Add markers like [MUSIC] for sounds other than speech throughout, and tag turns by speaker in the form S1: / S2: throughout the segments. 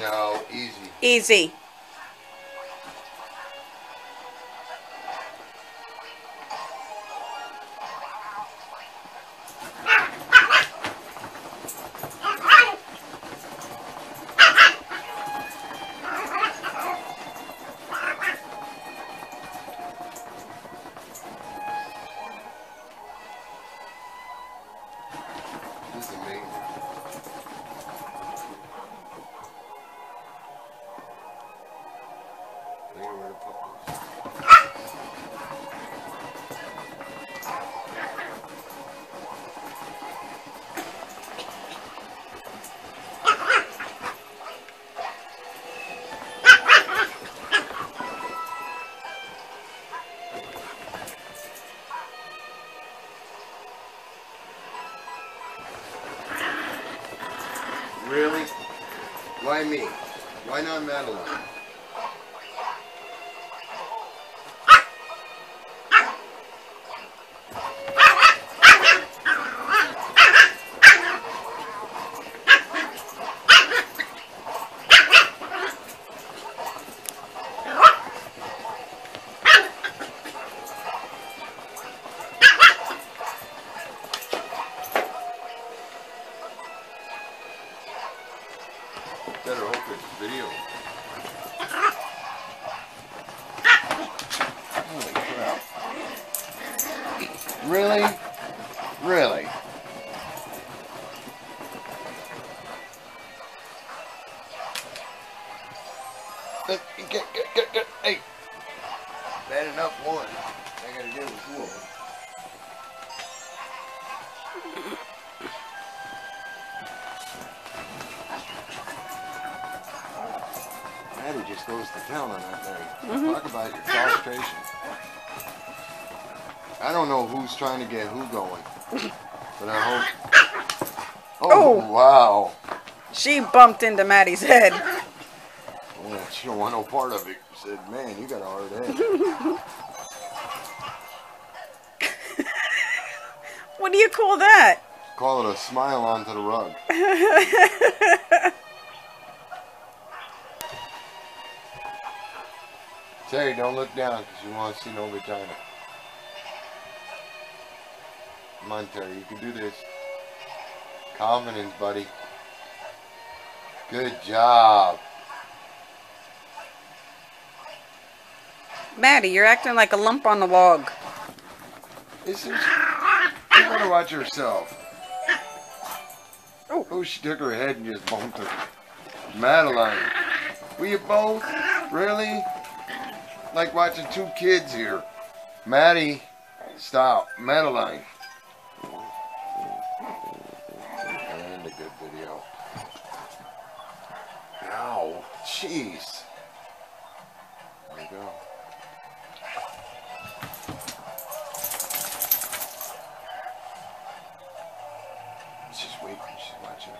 S1: No, easy.
S2: Easy.
S1: This is amazing. Why me? Why not Madeline? Better hope it's video. Holy crap. Really? Really? Get, get, get, get, get. Hey. Bad enough one. Maddie just goes to town on that thing. Mm-hmm. Talk about your frustration. I don't know who's trying to get who going, but I hope. Oh,
S2: Oh.
S1: wow!
S2: She bumped into Maddie's head.
S1: Yeah, she don't want no part of it. She said, "Man, you got a hard head." [LAUGHS]
S2: What do you call that?
S1: Call it a smile onto the rug. [LAUGHS] Terry, don't look down because you want to see no vagina. Come on, Terry, you can do this. Confidence, buddy. Good job.
S2: Maddie, you're acting like a lump on the log.
S1: This is. You better watch yourself.
S2: Oh.
S1: Oh, she took her head and just bumped her. Madeline. Were you both? Really? Like watching two kids here. Maddie. Stop. Madeline. And a good video. Ow. Jeez. There we go. She's waiting. She's watching.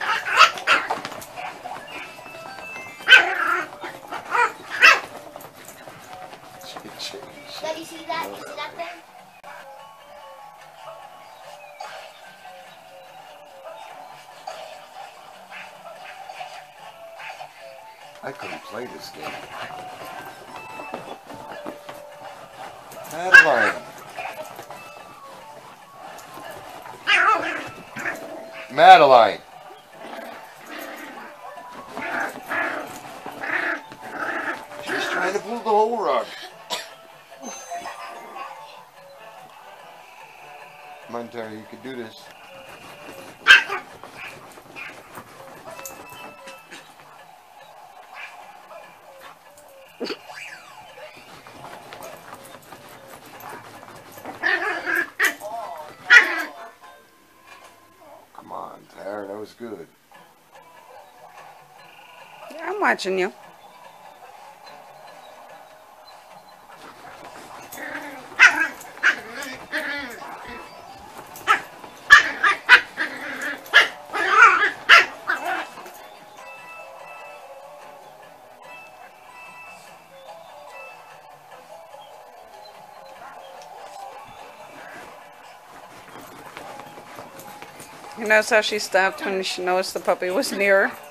S1: Jeez.
S3: Daddy, see? You see that?
S1: I couldn't play this game. Madeline. Madeline. She's trying to pull the whole rug. On, you can do this. Come on, Tara, that was good.
S2: I'm watching you. You notice how she stopped when she noticed the puppy was near her?